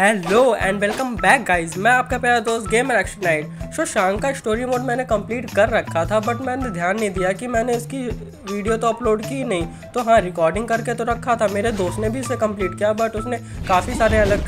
Hello and welcome back guys मैं आपका प्यारा दोस्त गेमर एक्शन नाइट सो शाम का स्टोरी मोड मैंने कंप्लीट कर रखा था बट मैंने ध्यान नहीं दिया कि मैंने इसकी वीडियो तो अपलोड की नहीं। तो हाँ रिकॉर्डिंग करके तो रखा था। मेरे दोस्त ने भी इसे कंप्लीट किया बट उसने काफ़ी सारे अलग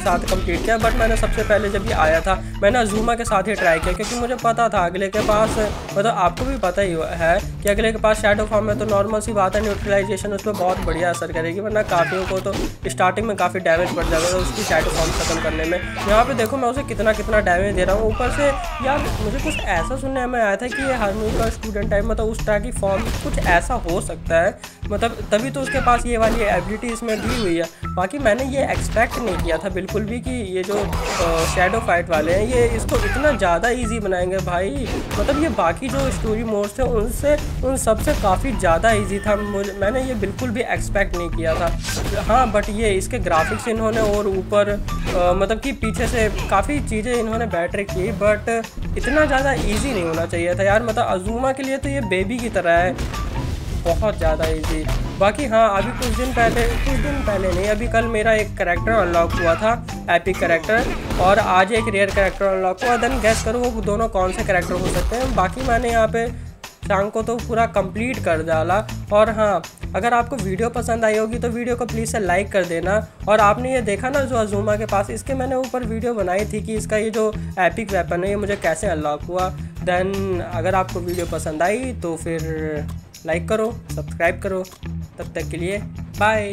साथ कंप्लीट किया बट मैंने सबसे पहले जब ये आया था, मैंने अजूमा के साथ ही ट्राई किया, क्योंकि मुझे पता था अगले के पास मतलब आपको भी पता ही है कि अगले के पास शेडो फॉर्म में तो नॉर्मल सी बात है न्यूट्रलाइजेशन उस पर बहुत बढ़िया असर करेगी, वरना काफ़ियों को तो स्टार्टिंग में काफ़ी डैमेज पड़ जाएगा तो उसकी शेडो फॉर्म ख़त्म करने में। यहाँ पर देखो, मैं उसे कितना कितना डैमेज दे रहा हूँ। ऊपर से यार, मुझे कुछ ऐसा सुनने में आया था कि ये हारमोन का स्टूडेंट टाइम मतलब उस तरह की फॉर्म कुछ ऐसा हो सकता है। मतलब तभी तो उसके पास ये वाली एबिलिटी इसमें दी हुई है। बाकी मैंने ये एक्सपेक्ट नहीं किया था बिल्कुल भी कि ये जो शेडो फाइट वाले हैं, ये इसको इतना ज़्यादा इजी बनाएँगे भाई। मतलब ये बाकी जो स्टोरी मोड्स थे, उनसे, उन सबसे काफ़ी ज़्यादा इजी था। मैंने ये बिल्कुल भी एक्सपेक्ट नहीं किया था। हाँ बट ये इसके ग्राफिक्स इन्होंने और ऊपर मतलब कि पीछे से काफ़ी चीज़ें इन्होंने बैटरी की बट इतना ज़्यादा ईजी नहीं होना चाहिए था यार। मतलब अजूमा के लिए तो ये बेबी की तरह है। बहुत ज़्यादा ईजी बाकी हाँ अभी कुछ दिन पहले, कुछ दिन पहले नहीं, अभी कल मेरा एक करेक्टर अनलॉक हुआ था एपिक करेक्टर और आज एक रेयर करेक्टर अनलॉक हुआ। देन गैस करो वो दोनों कौन से करेक्टर हो सकते हैं। बाकी मैंने यहाँ पे शाम को तो पूरा कंप्लीट कर डाला। और हाँ अगर आपको वीडियो पसंद आई होगी तो वीडियो को प्लीज़ से लाइक कर देना। और आपने ये देखा ना, जो अजूमा के पास, इसके मैंने ऊपर वीडियो बनाई थी कि इसका ये जो एपिक वेपन है, ये मुझे कैसे अनलॉक हुआ। देन अगर आपको वीडियो पसंद आई तो फिर लाइक करो सब्सक्राइब करो। तब तक के लिए बाय।